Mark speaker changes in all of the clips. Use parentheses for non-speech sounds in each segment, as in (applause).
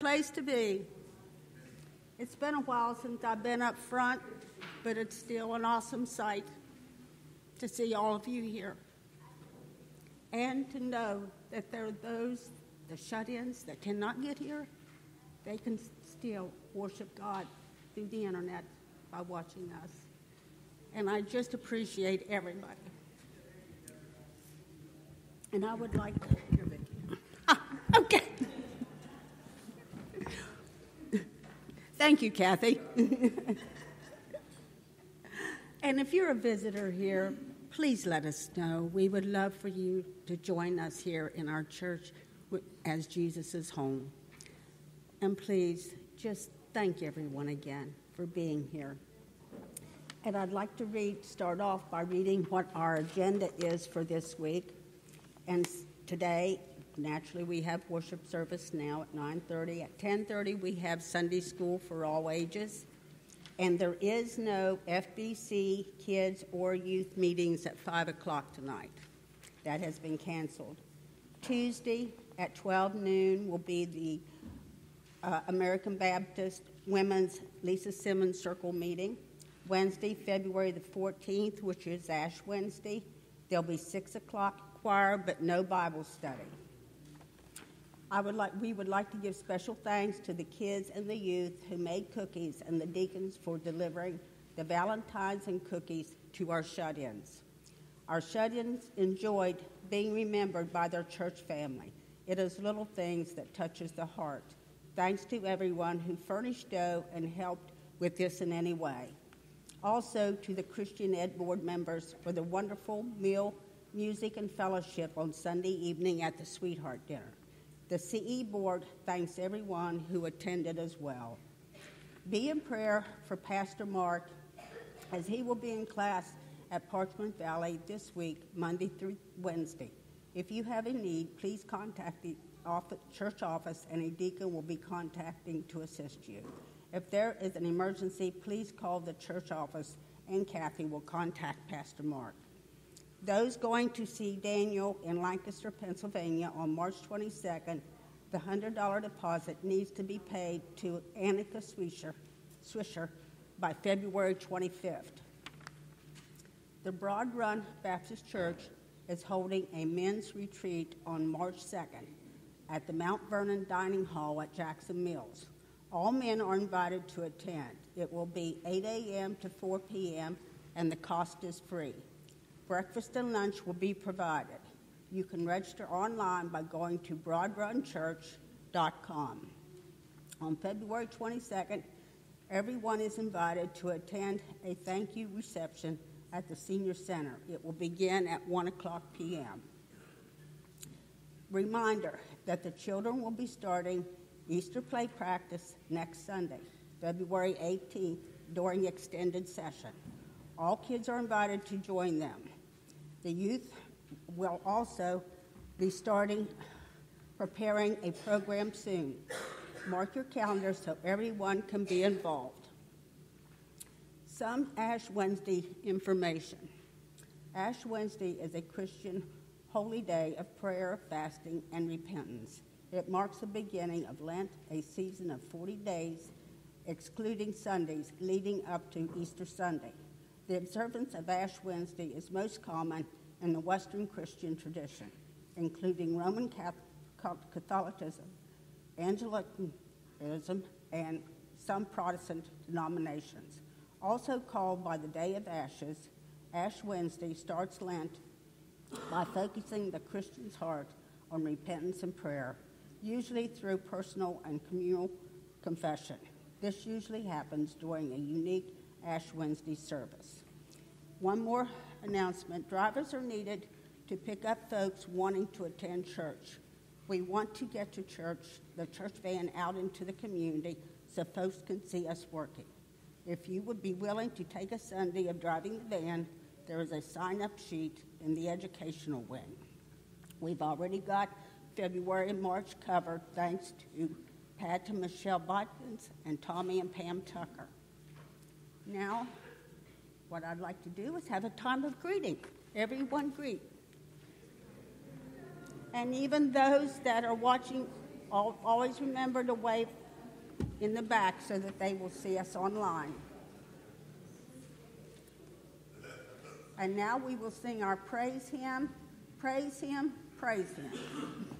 Speaker 1: place to be. It's been a while since I've been up front, but it's still an awesome sight to see all of you here. And to know that there are those, the shut ins, that cannot get here, they can still worship God through the internet by watching us. And I just appreciate everybody. And I would like to. Thank you, Kathy. (laughs) and if you're a visitor here, please let us know. We would love for you to join us here in our church as Jesus' home. And please just thank everyone again for being here. And I'd like to read, start off by reading what our agenda is for this week. And today naturally we have worship service now at 9.30 at 10.30 we have sunday school for all ages. And there is no fbc kids or youth meetings at 5 o'clock tonight. That has been canceled. Tuesday at 12 noon will be the uh, american baptist women's lisa simmons circle meeting. Wednesday february the 14th which is ash wednesday there'll be 6 o'clock choir but no bible study I would like, we would like to give special thanks to the kids and the youth who made cookies and the deacons for delivering the Valentines and cookies to our shut ins. Our shut ins enjoyed being remembered by their church family. It is little things that touches the heart. Thanks to everyone who furnished dough and helped with this in any way. Also to the Christian Ed board members for the wonderful meal, music, and fellowship on Sunday evening at the Sweetheart Dinner. The CE board thanks everyone who attended as well. Be in prayer for Pastor Mark as he will be in class at Parchment Valley this week, Monday through Wednesday. If you have a need, please contact the office, church office, and a deacon will be contacting to assist you. If there is an emergency, please call the church office, and Kathy will contact Pastor Mark. Those going to see Daniel in Lancaster, Pennsylvania on March 22nd, the $100 deposit needs to be paid to Annika Swisher, Swisher by February 25th. The Broad Run Baptist Church is holding a men's retreat on March 2nd at the Mount Vernon Dining Hall at Jackson Mills. All men are invited to attend. It will be 8 a.m. to 4 p.m., and the cost is free. Breakfast and lunch will be provided. You can register online by going to broadrunchurch.com. On February 22nd, everyone is invited to attend a thank you reception at the Senior Center. It will begin at 1 o'clock p.m. Reminder that the children will be starting Easter play practice next Sunday, February 18th, during extended session. All kids are invited to join them. The youth will also be starting preparing a program soon. Mark your calendar so everyone can be involved. Some Ash Wednesday information. Ash Wednesday is a Christian holy day of prayer, fasting, and repentance. It marks the beginning of Lent, a season of 40 days, excluding Sundays, leading up to Easter Sunday. The observance of Ash Wednesday is most common in the Western Christian tradition, including Roman Catholicism, Anglicanism, and some Protestant denominations. Also called by the Day of Ashes, Ash Wednesday starts Lent by focusing the Christian's heart on repentance and prayer, usually through personal and communal confession. This usually happens during a unique Ash Wednesday service. One more announcement drivers are needed to pick up folks wanting to attend church. We want to get to church, the church van out into the community so folks can see us working. If you would be willing to take a Sunday of driving the van, there is a sign up sheet in the educational wing. We've already got February and March covered thanks to Pat and Michelle Botkins and Tommy and Pam Tucker. Now, what I'd like to do is have a time of greeting. Everyone greet. And even those that are watching Always remember to wave in the back so that they will see us online. And now we will sing our praise hymn, praise him, praise him.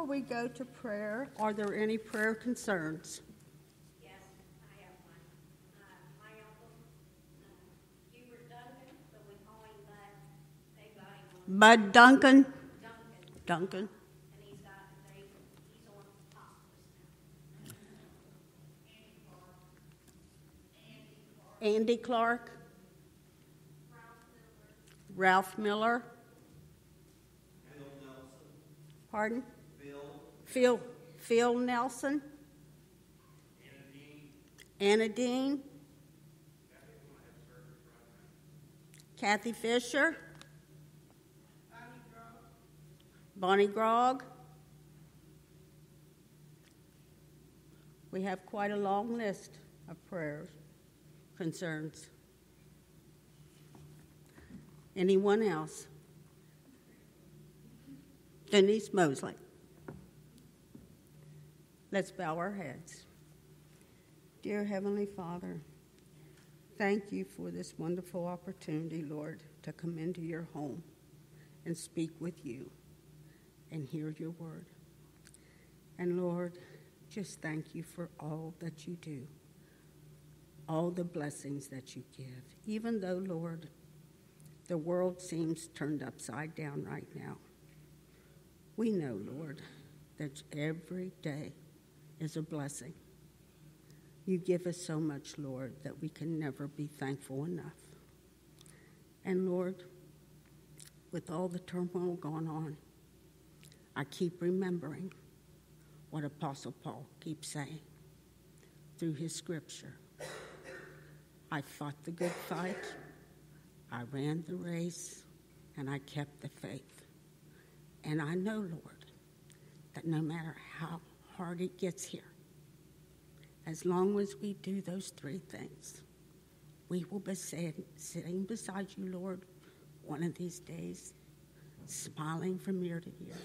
Speaker 1: Before we go to prayer, are there any prayer concerns?
Speaker 2: Yes, I have one. Uh, my uncle, um, Hubert Duncan, but we call him Bud. They got him on
Speaker 1: Bud Duncan?
Speaker 2: Duncan,
Speaker 1: Duncan.
Speaker 2: and he's got, they, he's on hospice now.
Speaker 1: Andy Clark? Ralph Miller? Pardon? Phil. Phil Nelson? Anna Dean? Kathy Fisher? Bonnie Grog? We have quite a long list of prayers, concerns. Anyone else? Denise Mosley. Let's bow our heads. Dear Heavenly Father, thank you for this wonderful opportunity, Lord, to come into your home and speak with you and hear your word. And Lord, just thank you for all that you do, all the blessings that you give, even though, Lord, the world seems turned upside down right now. We know, Lord, that every day is a blessing. You give us so much, Lord, that we can never be thankful enough. And Lord, with all the turmoil going on, I keep remembering what Apostle Paul keeps saying through his scripture. I fought the good fight, I ran the race, and I kept the faith. And I know, Lord, that no matter how hard it gets here, as long as we do those three things, we will be sitting beside you, Lord, one of these days, smiling from ear to ear.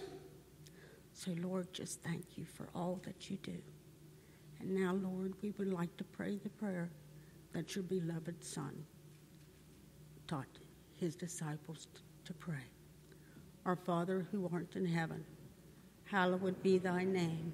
Speaker 1: So, Lord, just thank you for all that you do. And now, Lord, we would like to pray the prayer that your beloved Son taught his disciples to pray. Our Father who art in heaven, hallowed be thy name.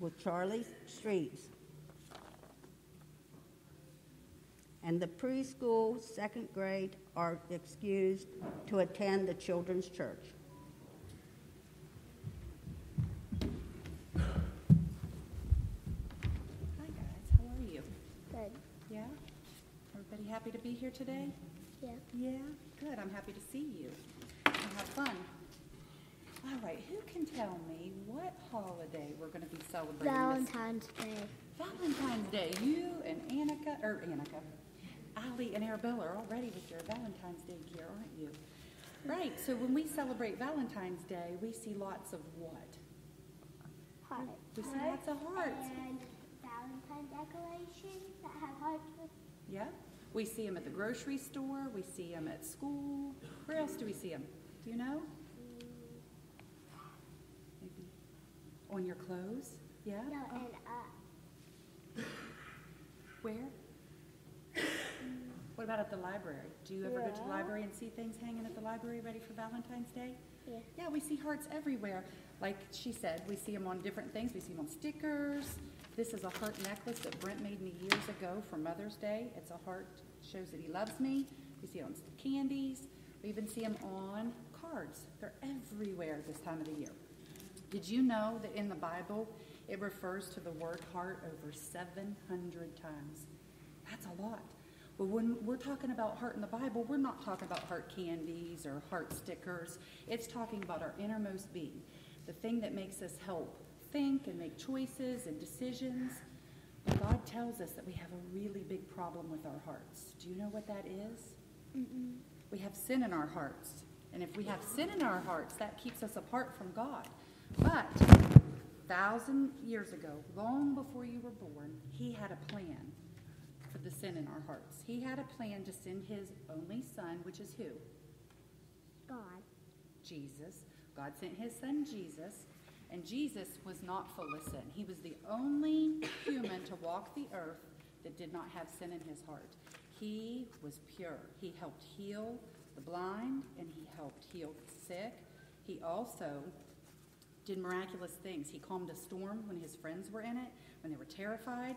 Speaker 1: with Charlie Streets. And the preschool second grade are excused to attend the children's church.
Speaker 3: Hi guys, how are you?
Speaker 4: Good.
Speaker 3: Yeah? Everybody happy to be here today?
Speaker 4: Yeah.
Speaker 3: Yeah? Good, I'm happy to see you. And have fun. All right, who can tell me what holiday we're going to be celebrating this
Speaker 4: Valentine's Day.
Speaker 3: Valentine's Day. You and Annika, or Annika, Ali and Arabella are already with your Valentine's Day gear, aren't you? Right, so when we celebrate Valentine's Day, we see lots of what?
Speaker 4: Heart.
Speaker 3: We see lots of hearts.
Speaker 4: And Valentine decorations that have hearts with.
Speaker 3: Yeah? We see them at the grocery store, we see them at school. Where else do we see them? Do you know? Maybe on your clothes? Yeah?
Speaker 4: No,
Speaker 3: Oh,
Speaker 4: and uh,
Speaker 3: Where? What about at the library? Do you ever go to the library and see things hanging at the library ready for Valentine's Day?
Speaker 4: yeah.
Speaker 3: Yeah, we see hearts everywhere. Like she said, we see them on different things. We see them on stickers. This is a heart necklace that Brent made me years ago for Mother's Day. It's a heart, shows that he loves me. We see it on candies. We even see them on cards. They're everywhere this time of the year. Did you know that in the Bible it refers to the word heart over 700 times? That's a lot. But when we're talking about heart in the Bible, we're not talking about heart candies or heart stickers. It's talking about our innermost being, the thing that makes us help think and make choices and decisions. But God tells us that we have a really big problem with our hearts. Do you know what that is?
Speaker 4: Mm-mm.
Speaker 3: We have sin in our hearts. And if we have sin in our hearts, that keeps us apart from God. But thousand years ago, long before you were born, he had a plan for the sin in our hearts. He had a plan to send his only son, which is who?
Speaker 4: God.
Speaker 3: Jesus. God sent his son Jesus, and Jesus was not full of sin. He was the only human to walk the earth that did not have sin in his heart. He was pure. He helped heal the blind, and he helped heal the sick. He also did miraculous things. He calmed a storm when his friends were in it, when they were terrified,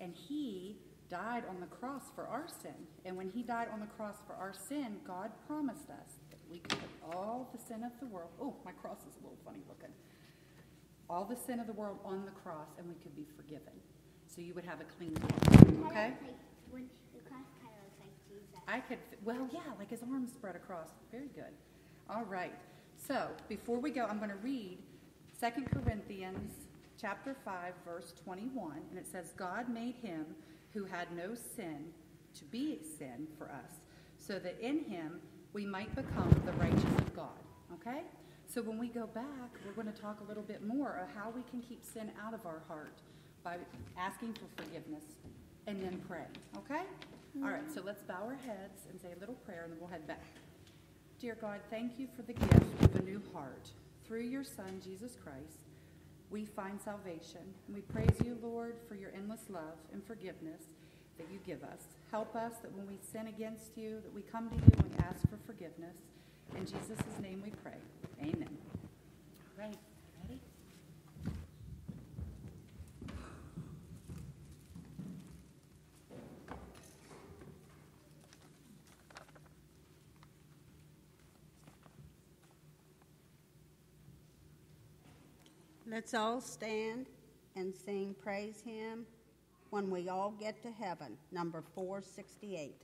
Speaker 3: and he died on the cross for our sin. And when he died on the cross for our sin, God promised us that we could put all the sin of the world. Oh, my cross is a little funny looking. All the sin of the world on the cross, and we could be forgiven. So you would have a clean heart. Okay?
Speaker 4: Like, cross kind of looks like
Speaker 3: I could, well, yeah, like his arms spread across. Very good. All right. So before we go, I'm going to read 2 Corinthians chapter 5, verse 21, and it says, God made him who had no sin to be sin for us, so that in him we might become the righteous of God. Okay? So when we go back, we're going to talk a little bit more of how we can keep sin out of our heart by asking for forgiveness and then pray. Okay? All right, so let's bow our heads and say a little prayer and then we'll head back. Dear God, thank you for the gift of a new heart. Through your Son, Jesus Christ, we find salvation. And we praise you, Lord, for your endless love and forgiveness that you give us. Help us that when we sin against you, that we come to you and ask for forgiveness. In Jesus' name we pray. Amen. All right, ready?
Speaker 5: Let's all stand and sing Praise Him when we all get to heaven, number 468.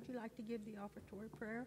Speaker 5: Would you like to give the offertory prayer?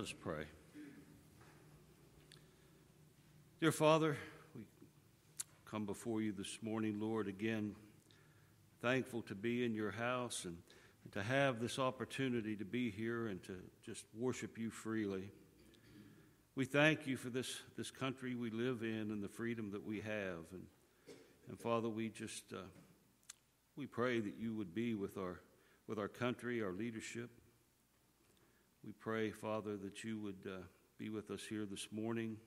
Speaker 6: Let us pray. Dear Father, we come before you this morning, Lord, again, thankful to be in your house and, to have this opportunity to be here and to just worship you freely. We thank you for this, this country we live in and the freedom that we have. And, and Father, we just uh, we pray that you would be with our with our country, our leadership. We pray, Father, that you would uh, be with us here this morning.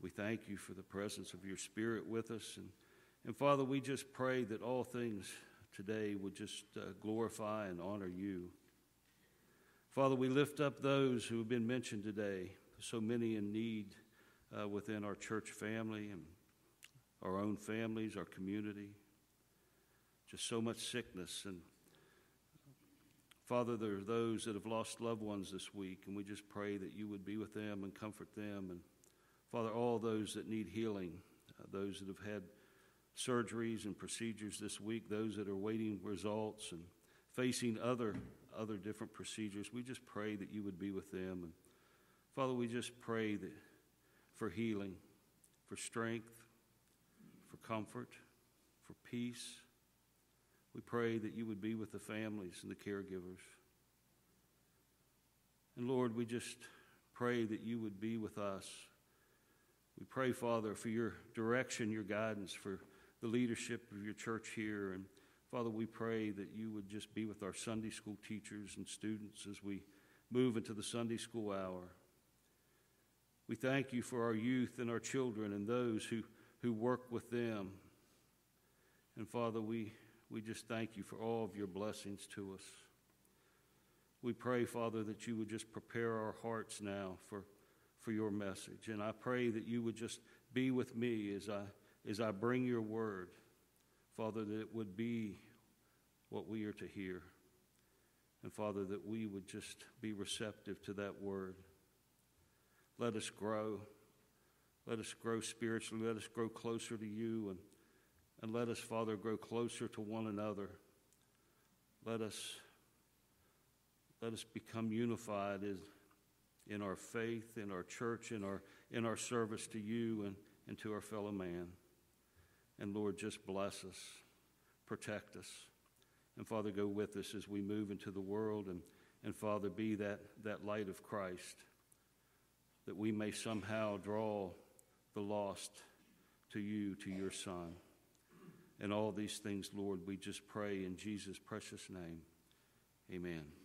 Speaker 6: We thank you for the presence of your Spirit with us. And, and Father, we just pray that all things today would just uh, glorify and honor you. Father, we lift up those who have been mentioned today, so many in need uh, within our church family and our own families, our community. Just so much sickness and Father, there are those that have lost loved ones this week, and we just pray that you would be with them and comfort them. And Father, all those that need healing, uh, those that have had surgeries and procedures this week, those that are waiting results and facing other other different procedures, we just pray that you would be with them. And Father, we just pray that for healing, for strength, for comfort, for peace. We pray that you would be with the families and the caregivers. And Lord, we just pray that you would be with us. We pray, Father, for your direction, your guidance, for the leadership of your church here. And Father, we pray that you would just be with our Sunday school teachers and students as we move into the Sunday school hour. We thank you for our youth and our children and those who, who work with them. And Father, we we just thank you for all of your blessings to us. We pray, Father, that you would just prepare our hearts now for, for your message. And I pray that you would just be with me as I, as I bring your word, Father, that it would be what we are to hear. And Father, that we would just be receptive to that word. Let us grow. Let us grow spiritually. Let us grow closer to you. And and let us, Father, grow closer to one another. Let us, let us become unified in, in our faith, in our church, in our, in our service to you and, and to our fellow man. And Lord, just bless us, protect us. And Father, go with us as we move into the world. And, and Father, be that, that light of Christ that we may somehow draw the lost to you, to your Son. And all these things, Lord, we just pray in Jesus' precious name. Amen.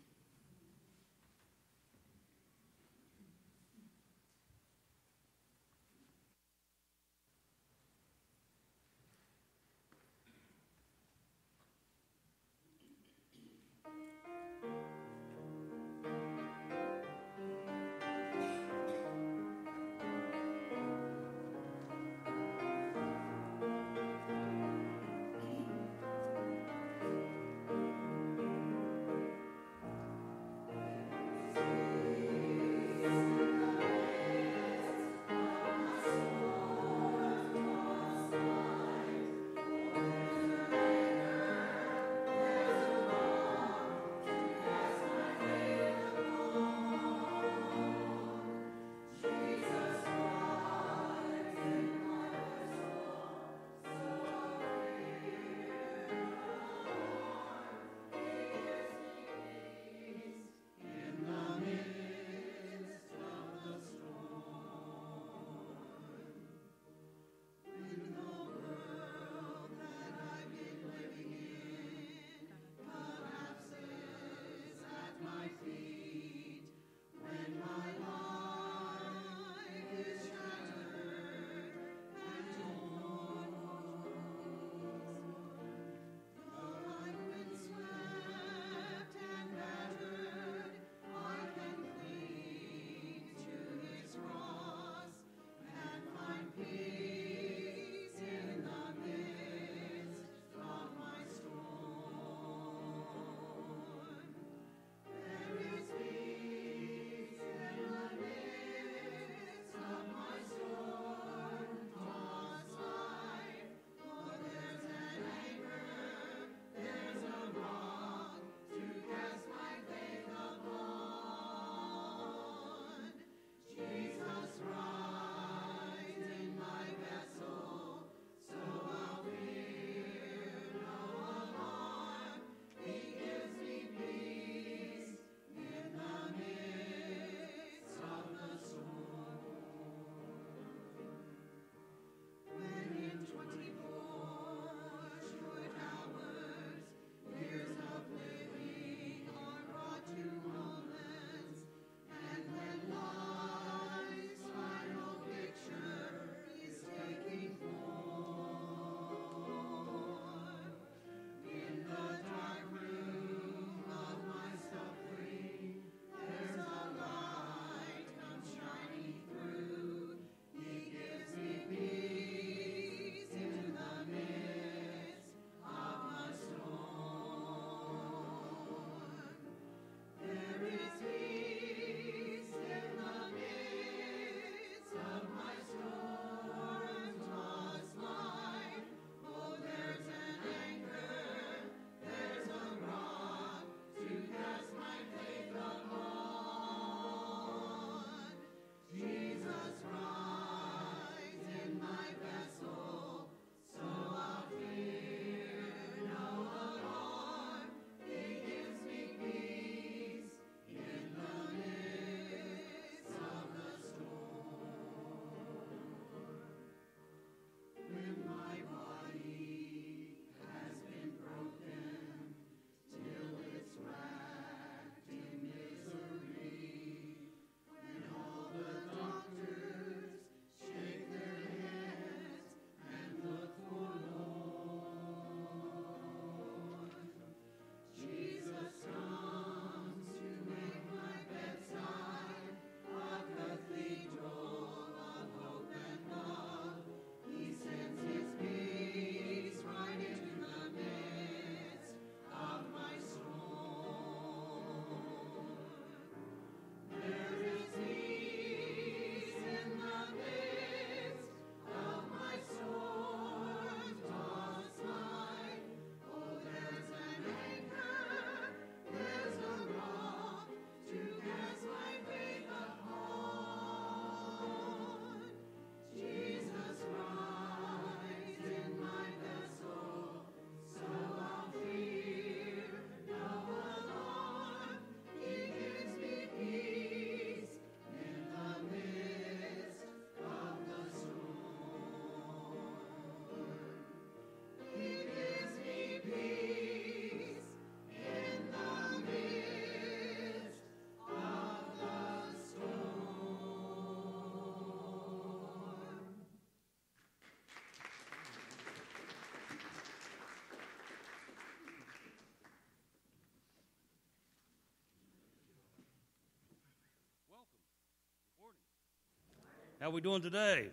Speaker 6: How we doing today?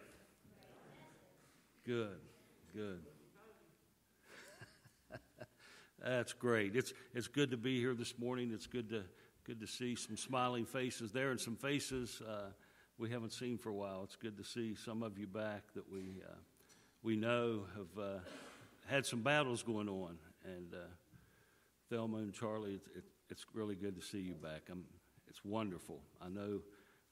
Speaker 6: Good, good. (laughs) That's great. It's it's good to be here this morning. It's good to good to see some smiling faces there and some faces uh, we haven't seen for a while. It's good to see some of you back that we uh, we know have uh, had some battles going on. And uh, Thelma and Charlie, it, it, it's really good to see you back. I'm, it's wonderful. I know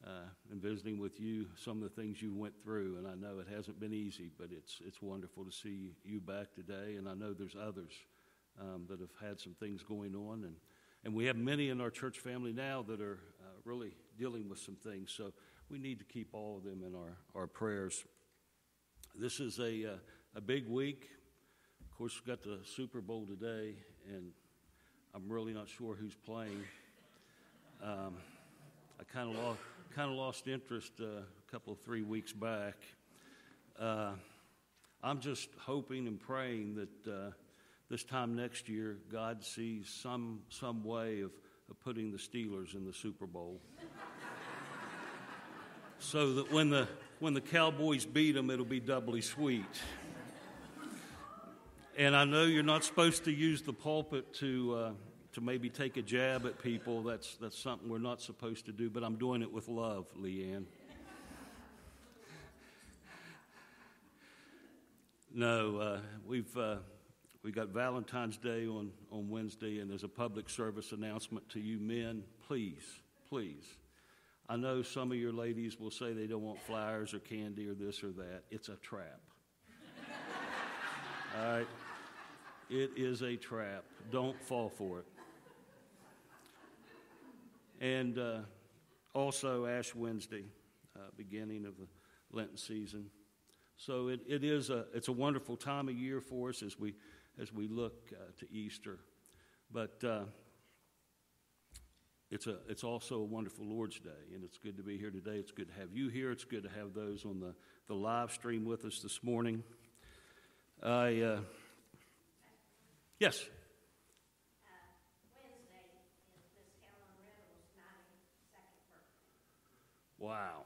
Speaker 6: uh, in visiting with you some of the things you went through, and I know it hasn't been easy, but it's, it's wonderful to see you back today. And I know there's others um, that have had some things going on. And, and we have many in our church family now that are uh, really dealing with some things. So we need to keep all of them in our, our prayers. This is a, uh, a big week. Of course, we've got the Super Bowl today, and I'm really not sure who's playing. Um, I kind of lost, kind of lost interest uh, a couple of three weeks back. Uh, I'm just hoping and praying that uh, this time next year, God sees some some way of, of putting the Steelers in the Super Bowl, so that when the when the Cowboys beat them, it'll be doubly sweet. And I know you're not supposed to use the pulpit to uh, to maybe take a jab at people. That's that's something we're not supposed to do. But I'm doing it with love, Leanne. No, uh, we've uh, we got Valentine's Day on on Wednesday, and there's a public service announcement to you men. Please, please I know some of your ladies will say they don't want flowers or candy or this or that. It's a trap. (laughs) All right? It is a trap. Don't fall for it. And uh, also Ash Wednesday, uh, beginning of the Lenten season. So it, it is a it's a wonderful time of year for us as we as we look uh, to Easter. But uh, it's, a, it's also a wonderful Lord's Day, and it's good to be here today. It's good to have you here. It's good to have those on the, the live stream with us this morning. I, uh, yes. Wow.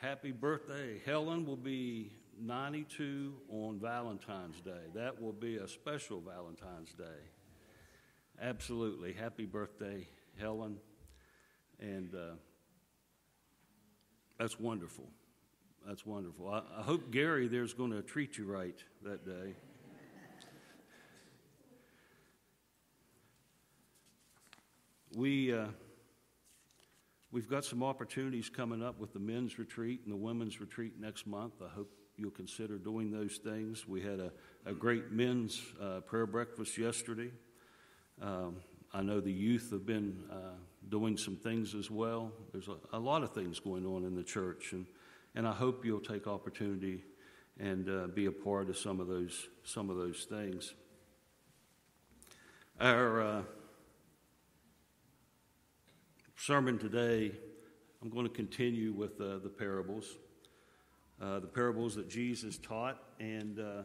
Speaker 6: Happy birthday. Helen will be 92 on Valentine's Day. That will be a special Valentine's Day. Absolutely. Happy birthday, Helen. And uh, that's wonderful. That's wonderful. I, I hope Gary there's going to treat you right that day. We, uh, we've got some opportunities coming up with the men's retreat and the women's retreat next month. I hope you'll consider doing those things. We had a, a great men's uh, prayer breakfast yesterday. Um, I know the youth have been uh, doing some things as well. There's a, a, lot of things going on in the church, and, and I hope you'll take opportunity and uh, be a part of some of those some of those things. Our uh, sermon today, I'm going to continue with uh, the parables, uh, the parables that Jesus taught, and uh,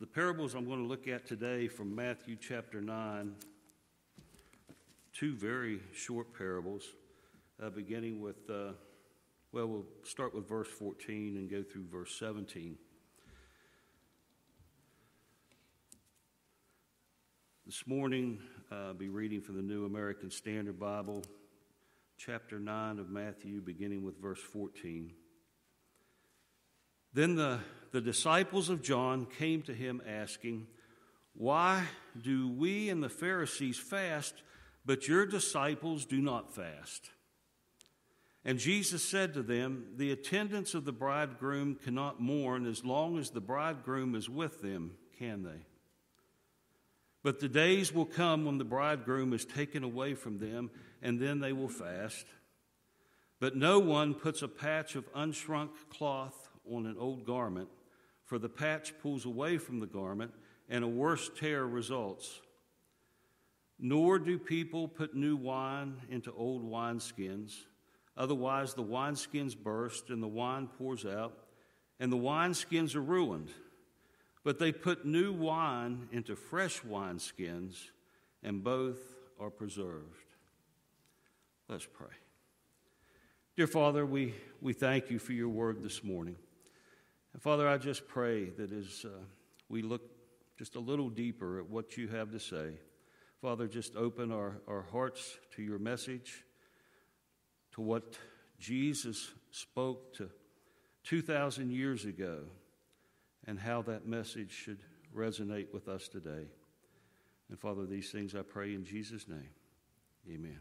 Speaker 6: the parables I'm going to look at today from Matthew chapter 9, two very short parables, uh, beginning with, uh, well, we'll start with verse 14 and go through verse 17. This morning, uh, be reading from the New American Standard Bible, chapter 9 of Matthew, beginning with verse 14. Then the, the disciples of John came to him asking, Why do we and the Pharisees fast, but your disciples do not fast? And Jesus said to them, The attendants of the bridegroom cannot mourn as long as the bridegroom is with them, can they? But the days will come when the bridegroom is taken away from them, and then they will fast. But no one puts a patch of unshrunk cloth on an old garment, for the patch pulls away from the garment, and a worse tear results. Nor do people put new wine into old wineskins. Otherwise, the wineskins burst, and the wine pours out, and the wineskins are ruined. But they put new wine into fresh wineskins, and both are preserved. Let's pray. Dear Father, we, we thank you for your word this morning. And Father, I just pray that as uh, we look just a little deeper at what you have to say, Father, just open our, our hearts to your message, to what Jesus spoke to 2,000 years ago, and how that message should resonate with us today. And Father, these things I pray in Jesus' name. Amen.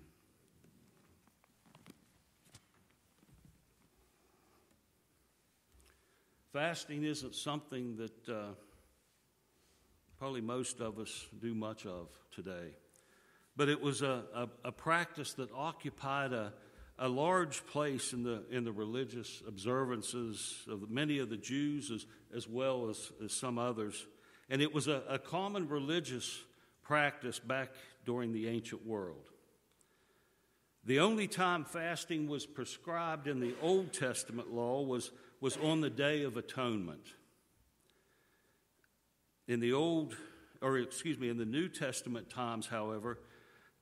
Speaker 6: Fasting isn't something that uh, probably most of us do much of today, but it was a, a, a practice that occupied a, a large place in the, in the religious observances of many of the Jews as, as well as, as some others. And it was a, a common religious practice back during the ancient world. The only time fasting was prescribed in the Old Testament law was, was on the Day of Atonement. In the Old, or excuse me, in the New Testament times, however,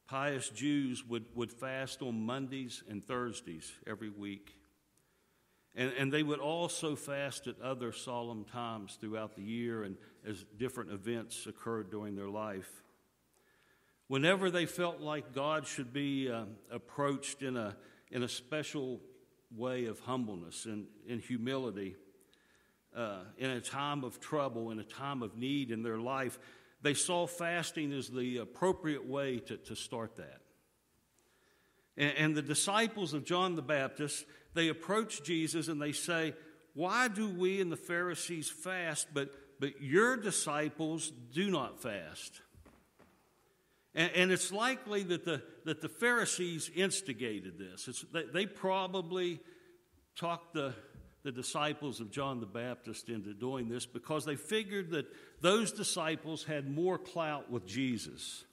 Speaker 6: pious Jews would, would fast on Mondays and Thursdays every week. And, and they would also fast at other solemn times throughout the year and as different events occurred during their life. Whenever they felt like God should be uh, approached in a, in a special way of humbleness and, and humility, uh, in a time of trouble, in a time of need in their life, they saw fasting as the appropriate way to, to start that. And, and the disciples of John the Baptist, they approach Jesus and they say, Why do we and the Pharisees fast, but, but your disciples do not fast? And, and it's likely that the, that the Pharisees instigated this. They, they probably talked the, the disciples of John the Baptist into doing this because they figured that those disciples had more clout with Jesus.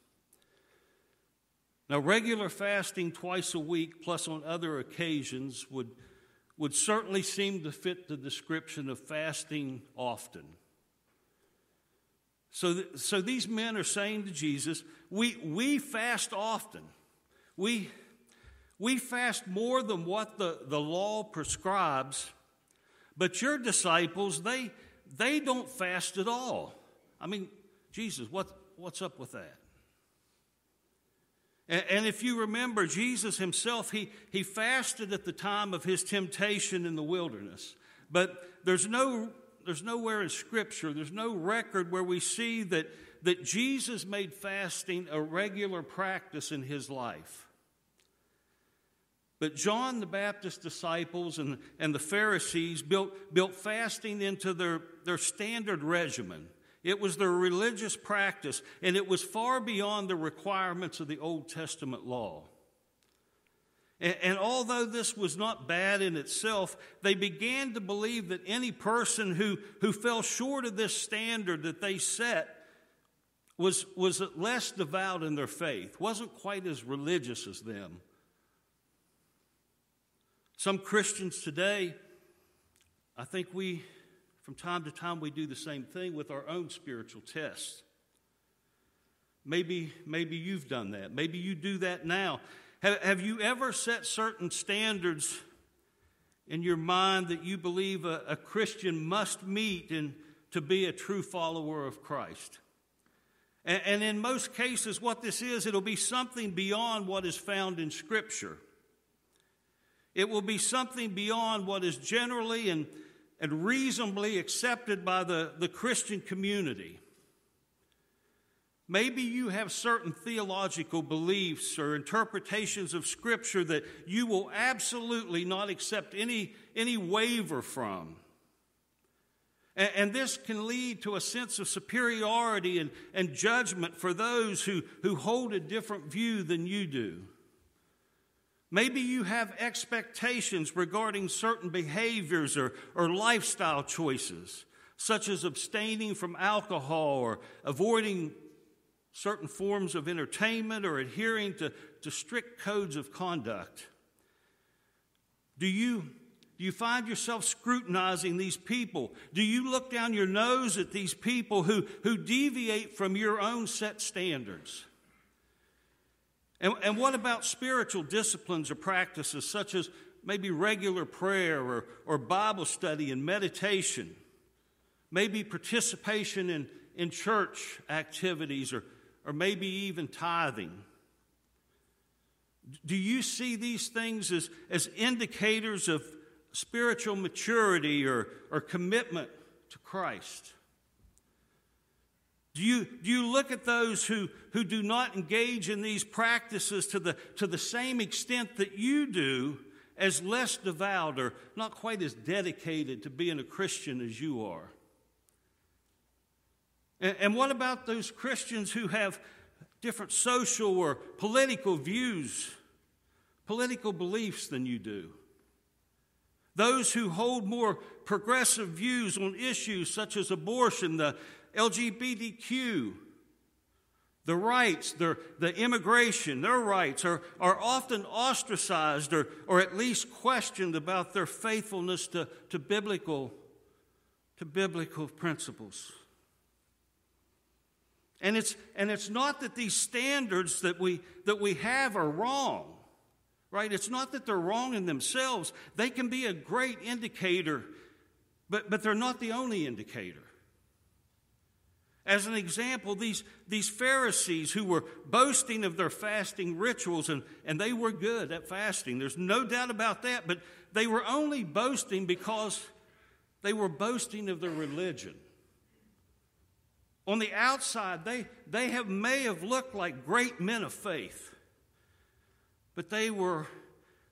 Speaker 6: Now, regular fasting twice a week, plus on other occasions, would, would certainly seem to fit the description of fasting often. So, th- so these men are saying to Jesus, we, we fast often. We, we fast more than what the, the law prescribes, but your disciples, they, they don't fast at all. I mean, Jesus, what, what's up with that? And, and if you remember, Jesus himself, he, he fasted at the time of his temptation in the wilderness. But there's no there's nowhere in Scripture, there's no record where we see that, that Jesus made fasting a regular practice in his life. But John the Baptist disciples and, and the Pharisees built, built fasting into their, their standard regimen. It was their religious practice, and it was far beyond the requirements of the Old Testament law. And, and, although this was not bad in itself, they began to believe that any person who, who fell short of this standard that they set was, was less devout in their faith, wasn't quite as religious as them. Some Christians today, I think we, from time to time, we do the same thing with our own spiritual tests. Maybe, maybe you've done that. Maybe you do that now. Have, have you ever set certain standards in your mind that you believe a, a Christian must meet in, to be a true follower of Christ? And, and in most cases, what this is, it'll be something beyond what is found in Scripture. It will be something beyond what is generally and, and reasonably accepted by the, the Christian community. Maybe you have certain theological beliefs or interpretations of Scripture that you will absolutely not accept any, any waiver from. And, and this can lead to a sense of superiority and, and judgment for those who, who hold a different view than you do. Maybe you have expectations regarding certain behaviors or, or lifestyle choices, such as abstaining from alcohol or avoiding certain forms of entertainment or adhering to, to strict codes of conduct? Do you, do you find yourself scrutinizing these people? Do you look down your nose at these people who, who deviate from your own set standards? And, and what about spiritual disciplines or practices such as maybe regular prayer or, or Bible study and meditation, maybe participation in, in church activities, or, or maybe even tithing. Do you see these things as, as indicators of spiritual maturity or, or commitment to Christ? Do you, do you look at those who, who do not engage in these practices to the, to the same extent that you do as less devout or not quite as dedicated to being a Christian as you are? And, and what about those Christians who have different social or political views, political beliefs than you do? Those who hold more progressive views on issues such as abortion, the LGBTQ, the rights, the, the immigration, their rights are, are often ostracized or, or at least questioned about their faithfulness to, to, biblical, to biblical principles. And it's, and it's not that these standards that we, that we have are wrong, right? It's not that they're wrong in themselves. They can be a great indicator, but, but they're not the only indicator. As an example, these, these Pharisees who were boasting of their fasting rituals, and, and they were good at fasting, there's no doubt about that, but they were only boasting because they were boasting of their religion. On the outside, they, they have, may have looked like great men of faith, but they were,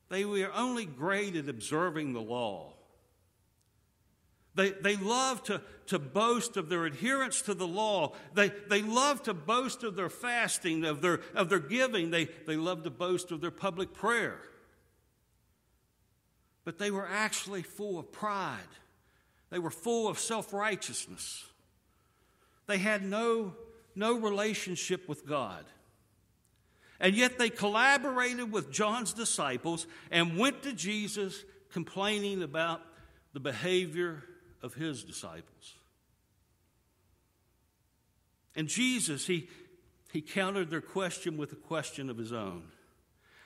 Speaker 6: they were only great at observing the law. They, they love to, to boast of their adherence to the law. They, they love to boast of their fasting, of their, of their giving. They, they love to boast of their public prayer. But they were actually full of pride, they were full of self righteousness. They had no, no relationship with God. And yet they collaborated with John's disciples and went to Jesus complaining about the behavior of his disciples. And Jesus, he, he countered their question with a question of his own,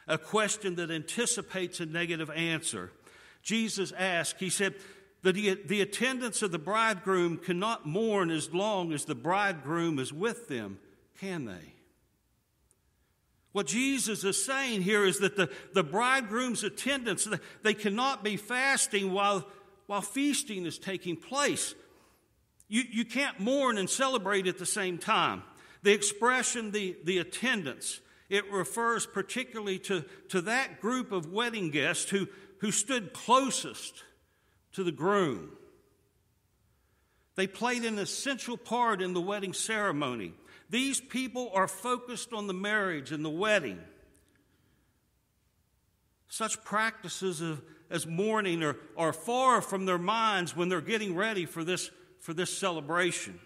Speaker 6: a question that anticipates a negative answer. Jesus asked, He said, the, the attendants of the bridegroom cannot mourn as long as the bridegroom is with them, can they? What Jesus is saying here is that the, the bridegroom's attendants, they cannot be fasting while while feasting is taking place. You, you can't mourn and celebrate at the same time. The expression, the, the attendants, it refers particularly to, to that group of wedding guests who, who stood closest to the groom. They played an essential part in the wedding ceremony. These people are focused on the marriage and the wedding. Such practices of, as mourning are, are far from their minds when they're getting ready for this, for this celebration.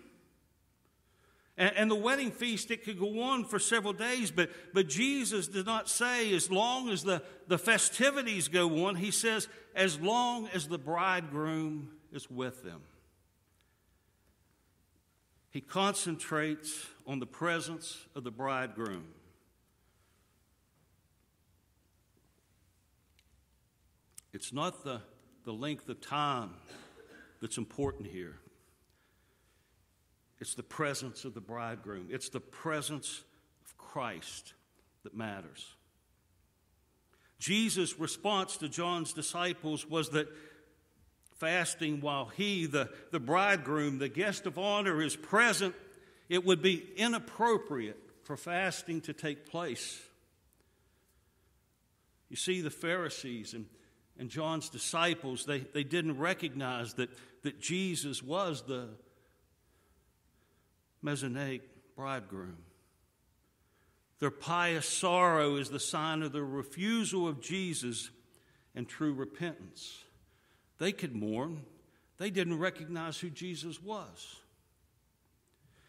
Speaker 6: And, and the wedding feast, it could go on for several days, but, but Jesus did not say as long as the, the festivities go on. He says as long as the bridegroom is with them. He concentrates on the presence of the bridegroom. It's not the, the length of time that's important here. It's the presence of the bridegroom. It's the presence of Christ that matters. Jesus' response to John's disciples was that fasting while he, the, the bridegroom, the guest of honor, is present, it would be inappropriate for fasting to take place. You see, the Pharisees and and John's disciples, they, they didn't recognize that, that Jesus was the Messianic bridegroom. Their pious sorrow is the sign of the refusal of Jesus and true repentance. They could mourn, they didn't recognize who Jesus was.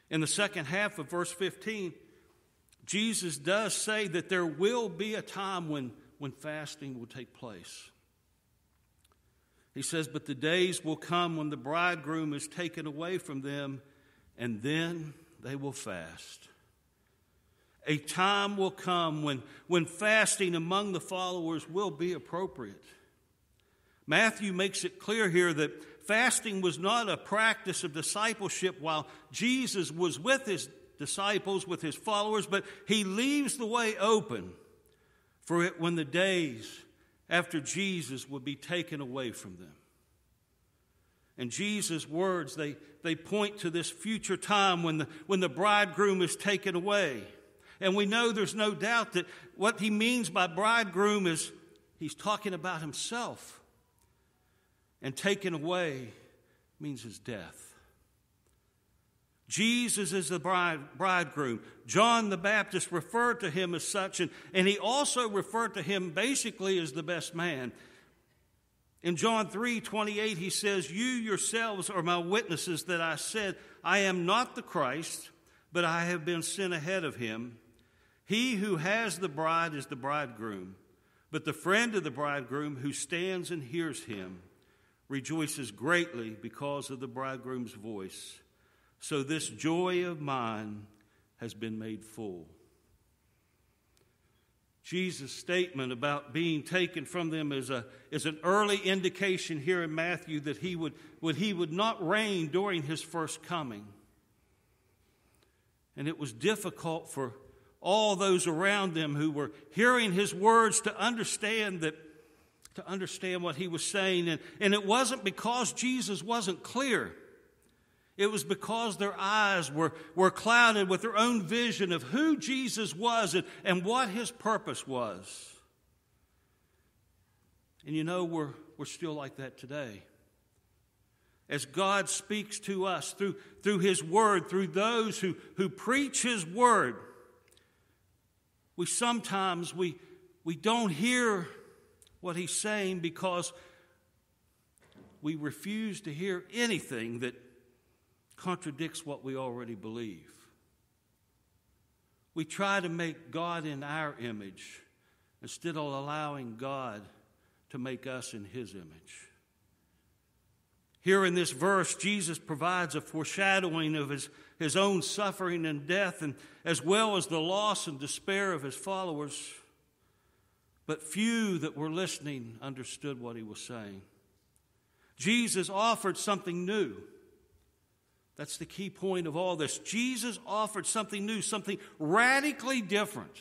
Speaker 6: In the second half of verse 15, Jesus does say that there will be a time when, when fasting will take place. He says, But the days will come when the bridegroom is taken away from them, and then they will fast. A time will come when, when fasting among the followers will be appropriate. Matthew makes it clear here that fasting was not a practice of discipleship while Jesus was with his disciples, with his followers, but he leaves the way open for it when the days after Jesus would be taken away from them. And Jesus' words, they, they point to this future time when the, when the bridegroom is taken away. And we know there's no doubt that what he means by bridegroom is he's talking about himself. And taken away means his death. Jesus is the bride, bridegroom. John the Baptist referred to him as such, and, and he also referred to him basically as the best man. In John 3 28, he says, You yourselves are my witnesses that I said, I am not the Christ, but I have been sent ahead of him. He who has the bride is the bridegroom, but the friend of the bridegroom who stands and hears him rejoices greatly because of the bridegroom's voice. So this joy of mine has been made full. Jesus' statement about being taken from them is, a, is an early indication here in Matthew that he would, would, he would not reign during his first coming. And it was difficult for all those around them who were hearing his words to understand that to understand what he was saying and, and it wasn't because jesus wasn't clear it was because their eyes were, were clouded with their own vision of who Jesus was and, and what his purpose was. And you know, we're, we're still like that today. As God speaks to us through, through his word, through those who, who preach his word, we sometimes we, we don't hear what he's saying because we refuse to hear anything that contradicts what we already believe. We try to make God in our image instead of allowing God to make us in His image. Here in this verse, Jesus provides a foreshadowing of his, his own suffering and death, and as well as the loss and despair of his followers. But few that were listening understood what he was saying. Jesus offered something new. That's the key point of all this. Jesus offered something new, something radically different.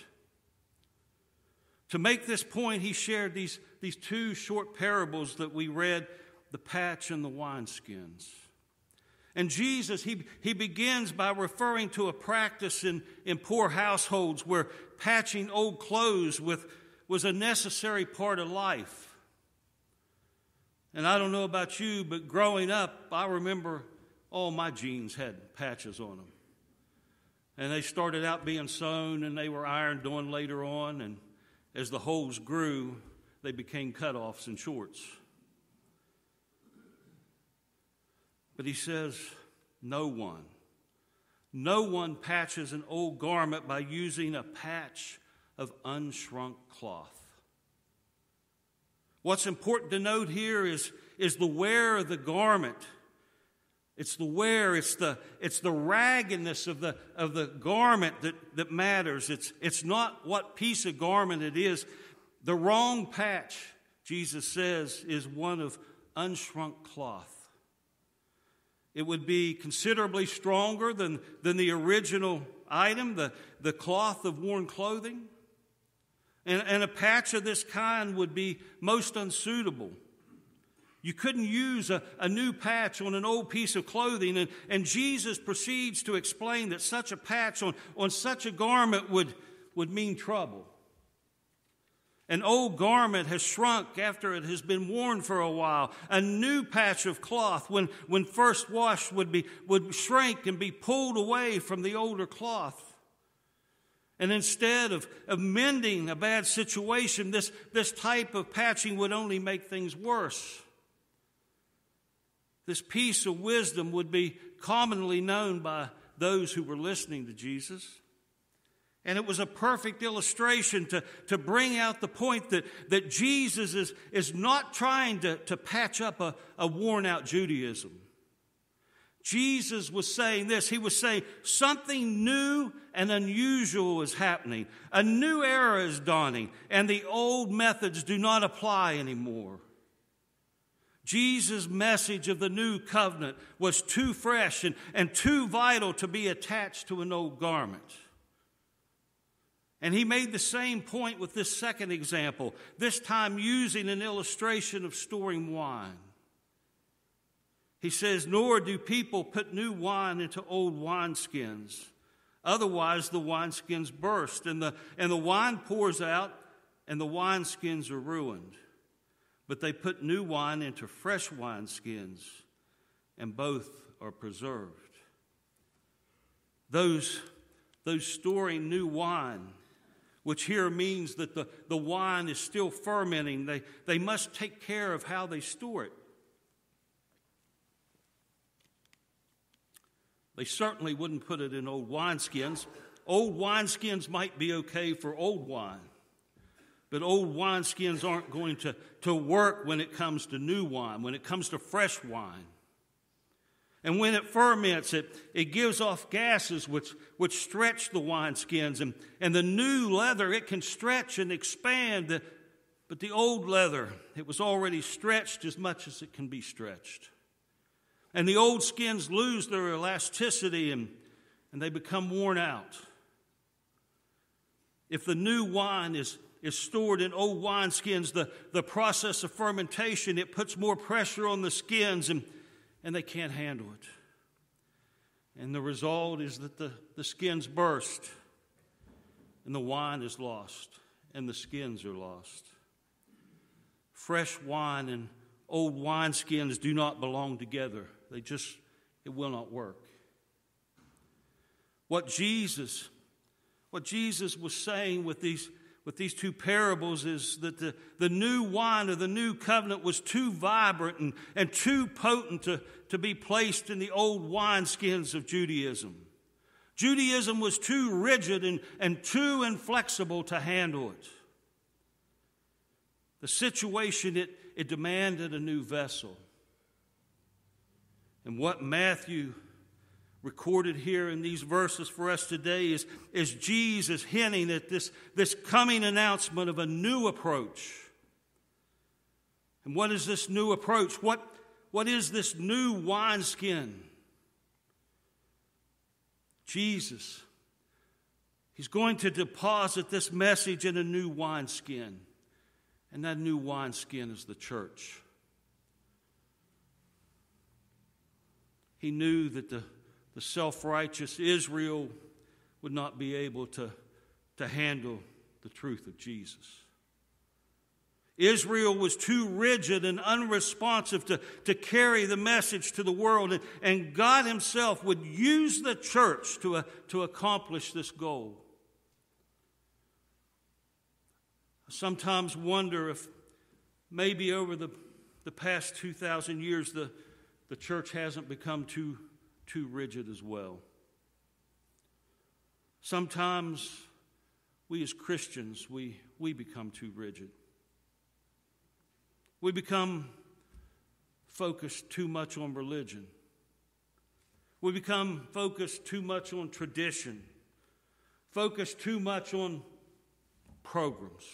Speaker 6: To make this point, he shared these, these two short parables that we read the patch and the wineskins. And Jesus, he, he begins by referring to a practice in, in poor households where patching old clothes with, was a necessary part of life. And I don't know about you, but growing up, I remember all my jeans had patches on them. And they started out being sewn and they were ironed on later on. And as the holes grew, they became cutoffs and shorts. But he says, no one, no one patches an old garment by using a patch of unshrunk cloth. What's important to note here is, is the wear of the garment it's the wear, it's the, it's the raggedness of the, of the garment that, that matters. It's, it's not what piece of garment it is. The wrong patch, Jesus says, is one of unshrunk cloth. It would be considerably stronger than, than the original item, the, the cloth of worn clothing. And, and a patch of this kind would be most unsuitable you couldn't use a, a, new patch on an old piece of clothing. And, and Jesus proceeds to explain that such a patch on, on such a garment would, would mean trouble. An old garment has shrunk after it has been worn for a while. A new patch of cloth, when, when first washed, would, be, would shrink and be pulled away from the older cloth. And instead of, of mending a bad situation, this, this type of patching would only make things worse. This piece of wisdom would be commonly known by those who were listening to Jesus. And it was a perfect illustration to, to bring out the point that, that Jesus is, is not trying to, to patch up a, a worn out Judaism. Jesus was saying this. He was saying something new and unusual is happening. A new era is dawning, and the old methods do not apply anymore. Jesus' message of the new covenant was too fresh and, and too vital to be attached to an old garment. And he made the same point with this second example, this time using an illustration of storing wine. He says, Nor do people put new wine into old wineskins. Otherwise, the wineskins burst, and the, and the wine pours out, and the wineskins are ruined. But they put new wine into fresh wineskins, and both are preserved. Those, those storing new wine, which here means that the, the wine is still fermenting, they, they must take care of how they store it. They certainly wouldn't put it in old wineskins. Old wineskins might be okay for old wine, but old wineskins aren't going to, to work when it comes to new wine, when it comes to fresh wine. And when it ferments, it, it gives off gases which, which stretch the wineskins. And, and the new leather, it can stretch and expand. But the old leather, it was already stretched as much as it can be stretched. And the old skins lose their elasticity and, and they become worn out. If the new wine is, is stored in old wineskins, the, the process of fermentation, it puts more pressure on the skins and, and they can't handle it. And the result is that the, the skins burst and the wine is lost and the skins are lost. Fresh wine and old wineskins do not belong together. They just, it will not work. What Jesus, what Jesus was saying with these, with these two parables is that the, the new wine of the new covenant was too vibrant and, and too potent to, to be placed in the old wineskins of Judaism. Judaism was too rigid and, and too inflexible to handle it. The situation, it, it demanded a new vessel. And what Matthew recorded here in these verses for us today is, is Jesus hinting at this, this coming announcement of a new approach. And what is this new approach? What, what is this new wineskin? Jesus. He's going to deposit this message in a new wineskin. And that new wineskin is the church. He knew that the, the self righteous Israel would not be able to, to handle the truth of Jesus. Israel was too rigid and unresponsive to, to carry the message to the world, and, and God Himself would use the church to, uh, to accomplish this goal. I sometimes wonder if maybe over the, the past 2,000 years, the, the church hasn't become too, too rigid as well. Sometimes we as Christians, we, we become too rigid. We become focused too much on religion. We become focused too much on tradition, focused too much on programs,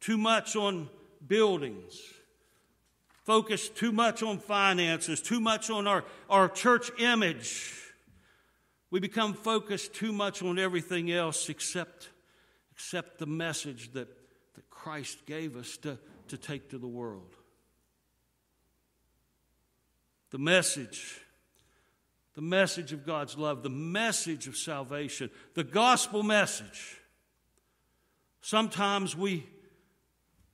Speaker 6: too much on buildings, focus too much on finances, too much on our, our church image. We become focused too much on everything else except, except the message that, that Christ gave us to, to take to the world. The message, the message of God's love, the message of salvation, the gospel message. Sometimes we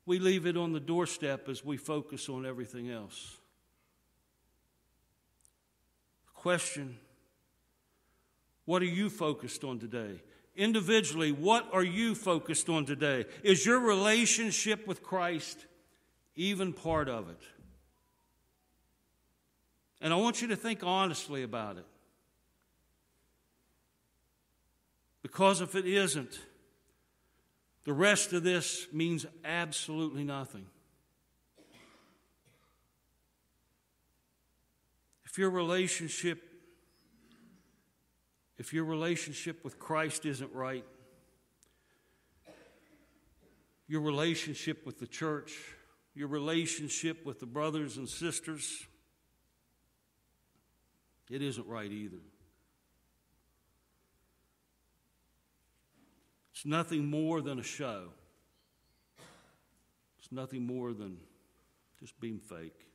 Speaker 6: we leave it on the doorstep as we focus on everything else. Question What are you focused on today? Individually, what are you focused on today? Is your relationship with Christ even part of it? And I want you to think honestly about it. Because if it isn't, the rest of this means absolutely nothing. If your relationship if your relationship with Christ isn't right, your relationship with the church your relationship with the brothers and sisters, it isn't right either. It's nothing more than a show. It's nothing more than just being fake.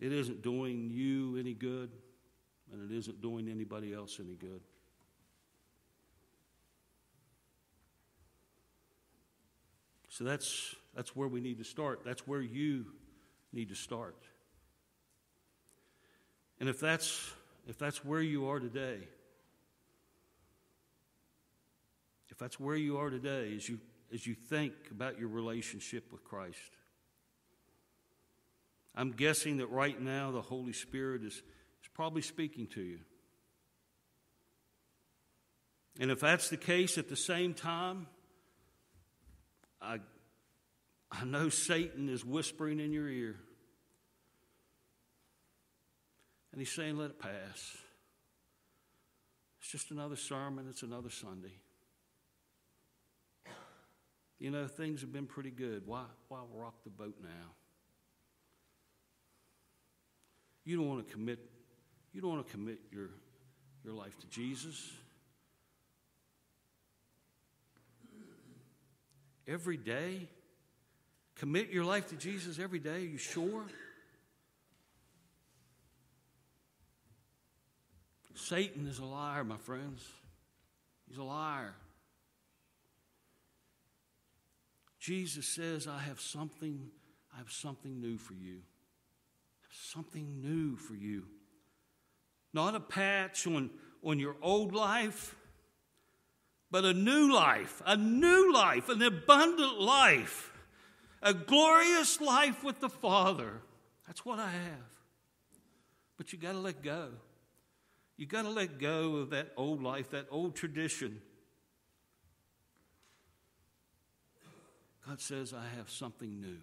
Speaker 6: It isn't doing you any good, and it isn't doing anybody else any good. So that's, that's where we need to start. That's where you need to start. And if that's, if that's where you are today, if that's where you are today as you, as you think about your relationship with Christ, I'm guessing that right now the Holy Spirit is, is probably speaking to you. And if that's the case at the same time, I, I know Satan is whispering in your ear. And he's saying, let it pass. It's just another sermon, it's another Sunday. You know, things have been pretty good. Why, why rock the boat now? You don't want to commit, you don't want to commit your, your life to Jesus. Every day? Commit your life to Jesus every day? Are you sure? Satan is a liar, my friends. He's a liar. Jesus says, I have something, I have something new for you. Something new for you. Not a patch on, on your old life, but a new life, a new life, an abundant life, a glorious life with the Father. That's what I have. But you got to let go. You got to let go of that old life, that old tradition. God says, I have something new,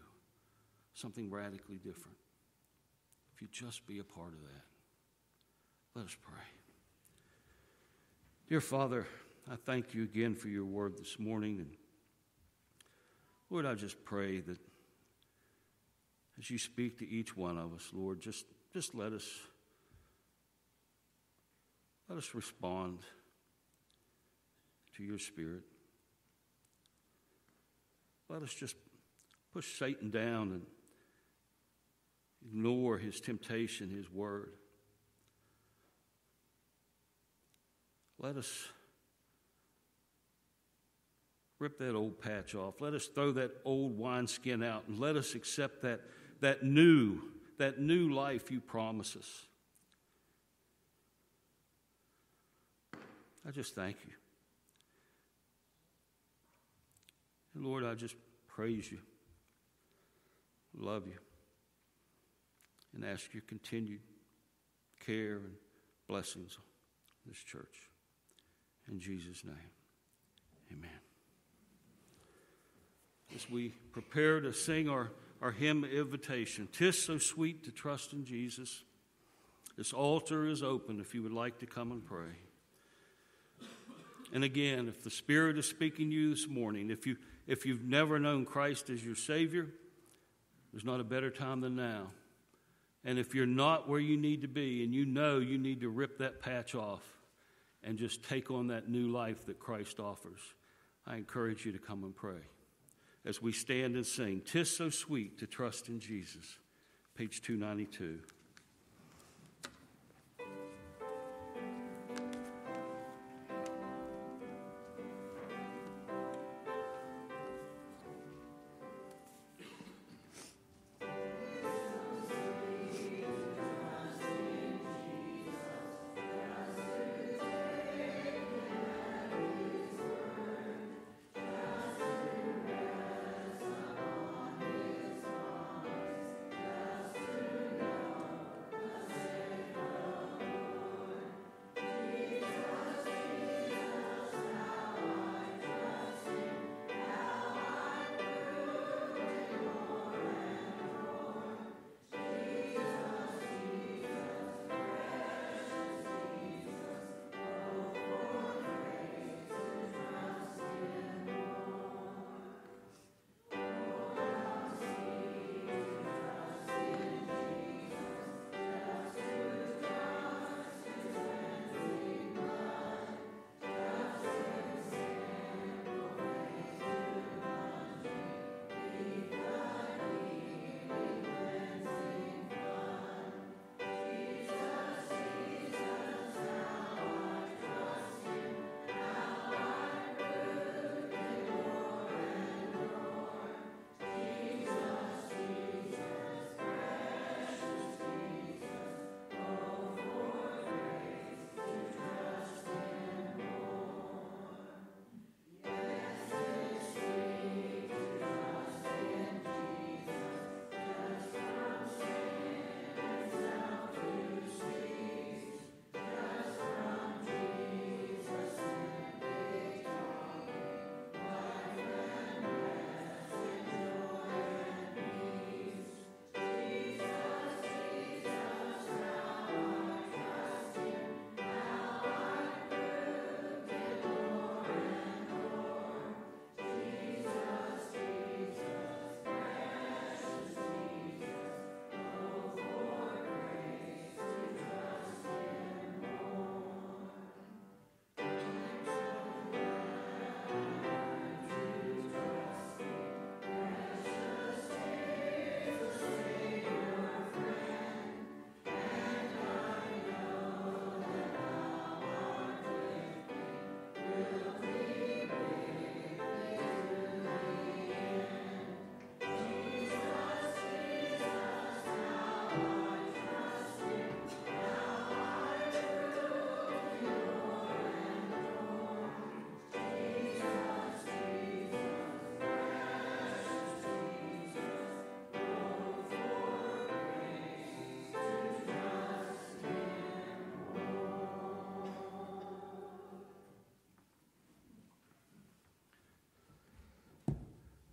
Speaker 6: something radically different. If you just be a part of that, let us pray. Dear Father, I thank you again for your word this morning. And Lord, I just pray that as you speak to each one of us, Lord, just, just let us let us respond to your spirit. Let us just push Satan down and ignore his temptation, his word. Let us rip that old patch off. Let us throw that old wineskin out and let us accept that, that new, that new life you promise us. I just thank you. And Lord, I just praise you, love you, and ask your continued care and blessings on this church. In Jesus' name, amen. As we prepare to sing our, our hymn invitation, tis so sweet to trust in Jesus. This altar is open if you would like to come and pray. And again, if the Spirit is speaking to you this morning, if, you, if you've never known Christ as your Savior, there's not a better time than now. And if you're not where you need to be and you know you need to rip that patch off and just take on that new life that Christ offers, I encourage you to come and pray. As we stand and sing, Tis so sweet to trust in Jesus, page 292.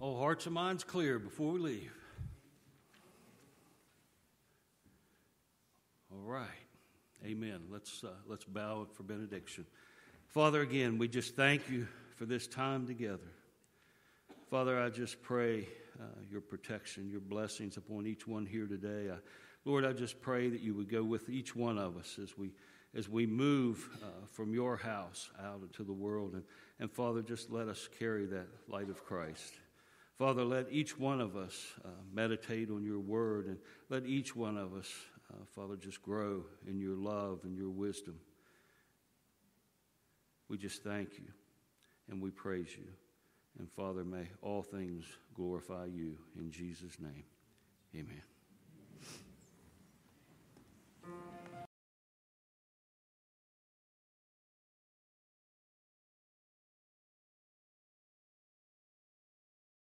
Speaker 6: All hearts and minds clear before we leave. All right. Amen. Let's, uh, let's bow for benediction. Father, again, we just thank you for this time together. Father, I just pray uh, your protection, your blessings upon each one here today. I, Lord, I just pray that you would go with each one of us as we as we move uh, from your house out into the world. And, and Father, just let us carry that light of Christ. Father, let each one of us uh, meditate on your word and let each one of us, uh, Father, just grow in your love and your wisdom. We just thank you and we praise you. And Father, may all things glorify you in Jesus' name. Amen.